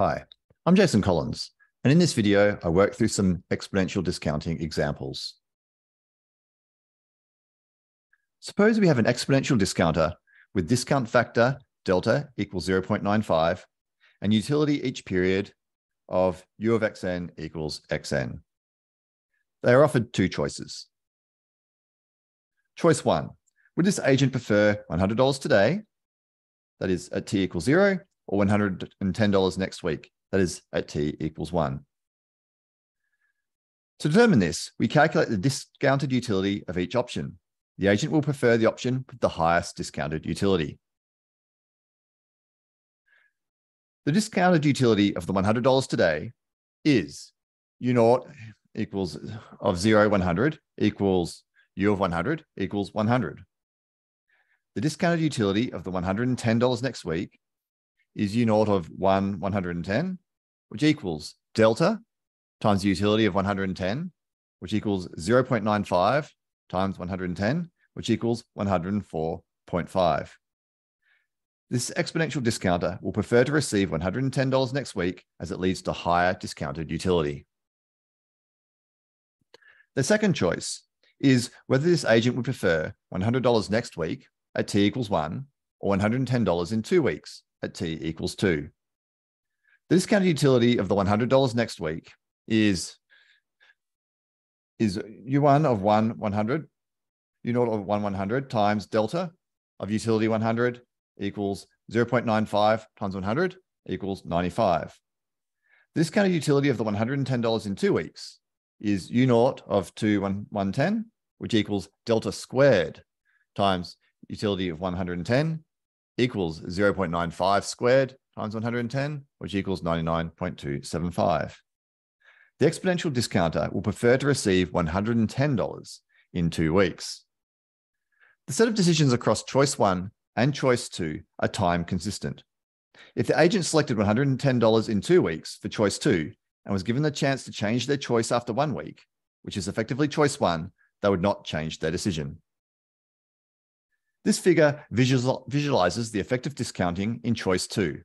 Hi, I'm Jason Collins, and in this video, I work through some exponential discounting examples. Suppose we have an exponential discounter with discount factor delta equals 0.95 and utility each period of u of xn equals xn. They are offered two choices. Choice one, would this agent prefer $100 today, that is at t equals zero, or $110 next week, that is at t equals 1. To determine this, we calculate the discounted utility of each option. The agent will prefer the option with the highest discounted utility. The discounted utility of the $100 today is u naught equals of 0, 100 equals u of 100 equals 100. The discounted utility of the $110 next week is u naught of 1 110, which equals delta times utility of 110, which equals 0.95 times 110, which equals 104.5. This exponential discounter will prefer to receive $110 next week as it leads to higher discounted utility. The second choice is whether this agent would prefer $100 next week at t equals 1 or $110 in two weeks at t equals 2. The discounted utility of the $100 next week is, is U1 of 1 100, U0 of 1 100 times delta of utility 100 equals 0.95 times 100 equals 95. The discounted utility of the $110 in two weeks is U0 of 2 1, 110, which equals delta squared times utility of 110 equals 0.95 squared times 110, which equals 99.275. The exponential discounter will prefer to receive $110 in two weeks. The set of decisions across choice one and choice two are time consistent. If the agent selected $110 in two weeks for choice two and was given the chance to change their choice after one week, which is effectively choice one, they would not change their decision. This figure visual, visualizes the effect of discounting in choice two.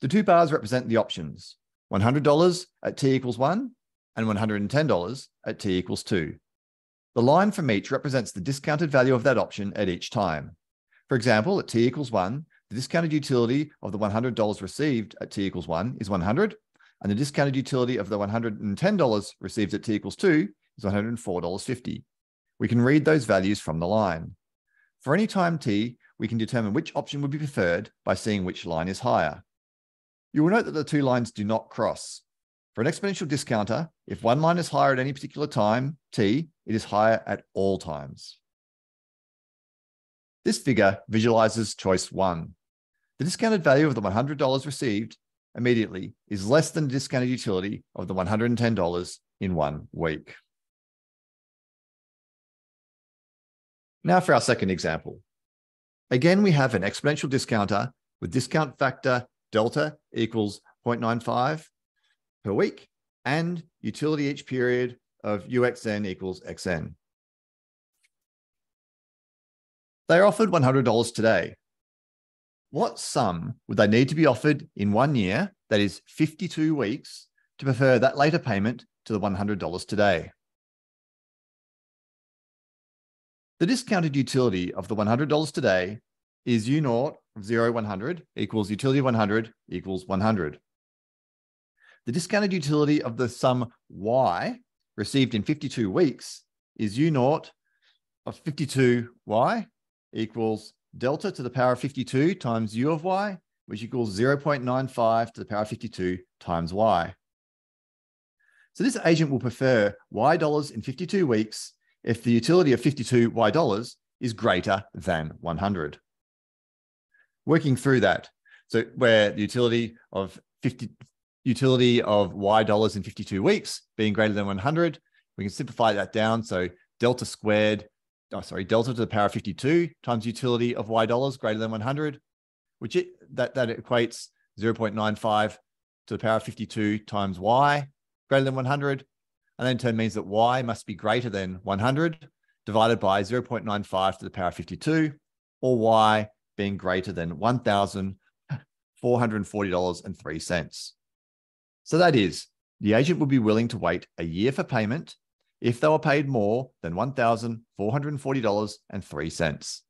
The two bars represent the options, $100 at t equals 1 and $110 at t equals 2. The line from each represents the discounted value of that option at each time. For example, at t equals 1, the discounted utility of the $100 received at t equals 1 is 100, and the discounted utility of the $110 received at t equals 2 is $104.50. We can read those values from the line. For any time t, we can determine which option would be preferred by seeing which line is higher. You will note that the two lines do not cross. For an exponential discounter, if one line is higher at any particular time, t, it is higher at all times. This figure visualizes choice one. The discounted value of the $100 received immediately is less than the discounted utility of the $110 in one week. Now for our second example. Again, we have an exponential discounter with discount factor delta equals 0.95 per week and utility each period of uxn equals xn. They are offered $100 today. What sum would they need to be offered in one year, that is 52 weeks, to prefer that later payment to the $100 today? The discounted utility of the $100 today is U naught of 0, 100 equals utility 100 equals 100. The discounted utility of the sum Y received in 52 weeks is U naught of 52Y equals delta to the power of 52 times U of Y, which equals 0.95 to the power of 52 times Y. So this agent will prefer Y dollars in 52 weeks if the utility of 52 y dollars is greater than 100. Working through that, so where the utility of 50 utility of y dollars in 52 weeks being greater than 100, we can simplify that down. So delta squared, oh, sorry, delta to the power of 52 times utility of y dollars greater than 100, which it, that, that equates 0.95 to the power of 52 times y greater than 100 and then in turn means that y must be greater than 100 divided by 0.95 to the power of 52, or y being greater than $1,440.03. So that is, the agent would be willing to wait a year for payment if they were paid more than $1,440.03.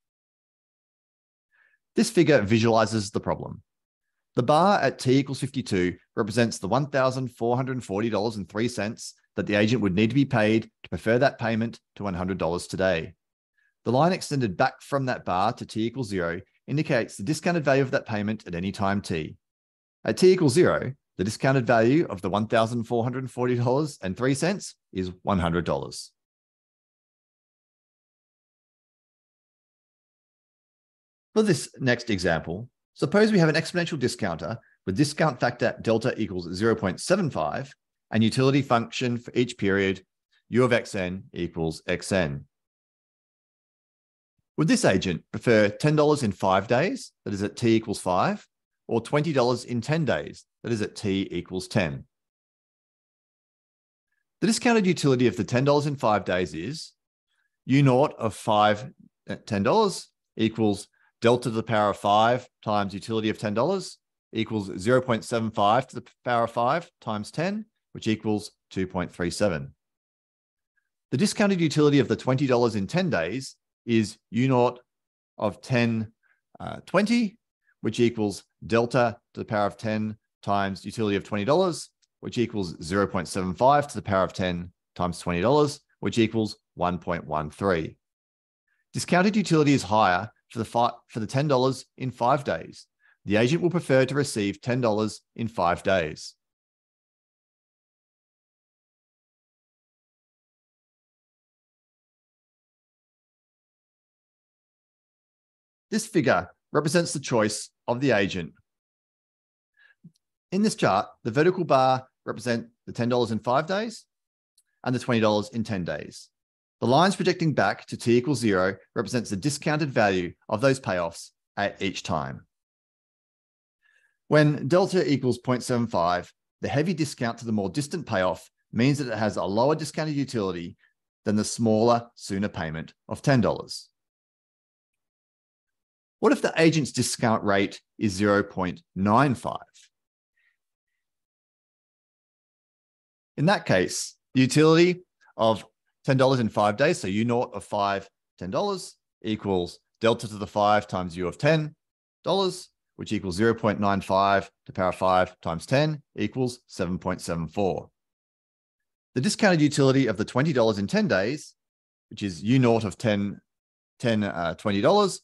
This figure visualizes the problem. The bar at t equals 52 represents the $1,440.03 that the agent would need to be paid to prefer that payment to $100 today. The line extended back from that bar to t equals zero indicates the discounted value of that payment at any time t. At t equals zero, the discounted value of the $1,440.03 is $100. For this next example, suppose we have an exponential discounter with discount factor delta equals 0.75 and utility function for each period u of xn equals xn. Would this agent prefer $10 in five days, that is at t equals five, or $20 in 10 days, that is at t equals 10? The discounted utility of the $10 in five days is u naught of five at $10 equals delta to the power of 5 times utility of $10 equals 0.75 to the power of 5 times 10, which equals 2.37. The discounted utility of the $20 in 10 days is U naught of 10, uh, 20, which equals delta to the power of 10 times utility of $20, which equals 0.75 to the power of 10 times $20, which equals 1.13. Discounted utility is higher for the, fi- for the $10 in five days. The agent will prefer to receive $10 in five days. This figure represents the choice of the agent. In this chart, the vertical bar represent the $10 in five days and the $20 in 10 days. The lines projecting back to t equals zero represents the discounted value of those payoffs at each time. When delta equals 0.75, the heavy discount to the more distant payoff means that it has a lower discounted utility than the smaller, sooner payment of $10. What if the agent's discount rate is 0.95? In that case, the utility of $10 in five days. So U naught of five, $10 equals delta to the five times U of $10, which equals 0.95 to the power five times 10 equals 7.74. The discounted utility of the $20 in 10 days, which is U naught of 10, 10 uh, $20,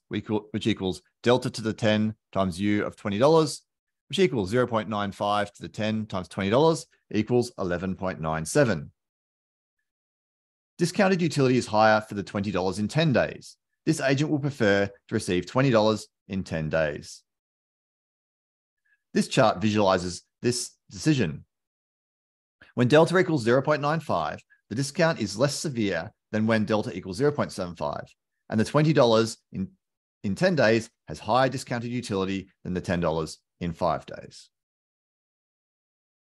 which equals delta to the 10 times U of $20, which equals 0.95 to the 10 times $20 equals 11.97. Discounted utility is higher for the $20 in 10 days. This agent will prefer to receive $20 in 10 days. This chart visualizes this decision. When delta equals 0.95, the discount is less severe than when delta equals 0.75, and the $20 in, in 10 days has higher discounted utility than the $10 in five days.